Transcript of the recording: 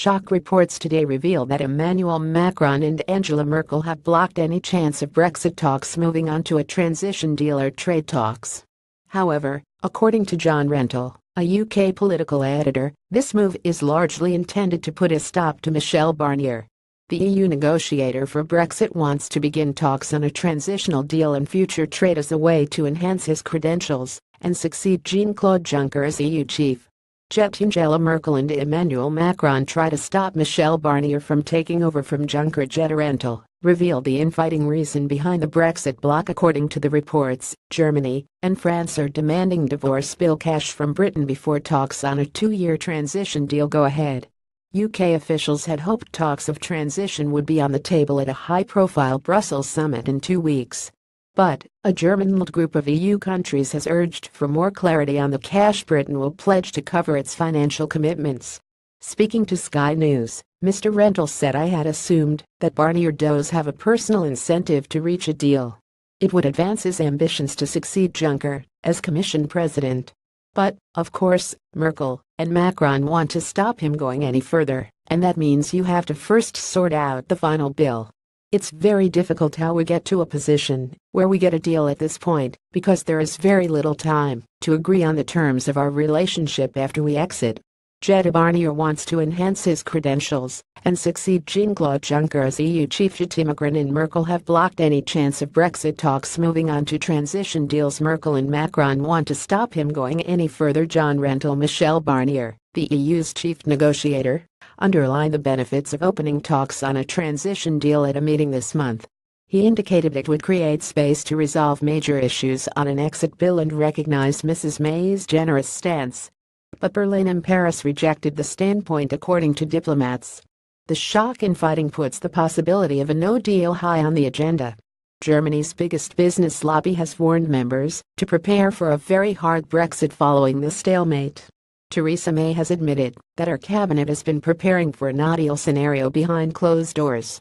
Shock reports today reveal that Emmanuel Macron and Angela Merkel have blocked any chance of Brexit talks moving on to a transition deal or trade talks. However, according to John Rentoul, a UK political editor, this move is largely intended to put a stop to Michel Barnier. The EU negotiator for Brexit wants to begin talks on a transitional deal and future trade as a way to enhance his credentials and succeed Jean-Claude Juncker as EU chief. Jet Angela Merkel and Emmanuel Macron try to stop Michel Barnier from taking over from Juncker Jet Rentoul, revealed the infighting reason behind the Brexit bloc according to the reports, Germany and France are demanding divorce bill cash from Britain before talks on a two-year transition deal go ahead. UK officials had hoped talks of transition would be on the table at a high-profile Brussels summit in two weeks. But, a German-led group of EU countries has urged for more clarity on the cash Britain will pledge to cover its financial commitments. Speaking to Sky News, Mr. Rentoul said I had assumed that Barnier does have a personal incentive to reach a deal. It would advance his ambitions to succeed Juncker as Commission President. But, of course, Merkel and Macron want to stop him going any further, and that means you have to first sort out the final bill. It's very difficult how we get to a position where we get a deal at this point because there is very little time to agree on the terms of our relationship after we exit. Jet Barnier wants to enhance his credentials and succeed Jean-Claude Juncker as EU chief. Macron and Merkel have blocked any chance of Brexit talks moving on to transition deals. Merkel and Macron want to stop him going any further. John Rentoul Michel Barnier, the EU's chief negotiator, underlined the benefits of opening talks on a transition deal at a meeting this month. He indicated it would create space to resolve major issues on an exit bill and recognized Mrs. May's generous stance. But Berlin and Paris rejected the standpoint according to diplomats. The shock in fighting puts the possibility of a no deal high on the agenda. Germany's biggest business lobby has warned members to prepare for a very hard Brexit following the stalemate. Theresa May has admitted that her cabinet has been preparing for an ideal scenario behind closed doors.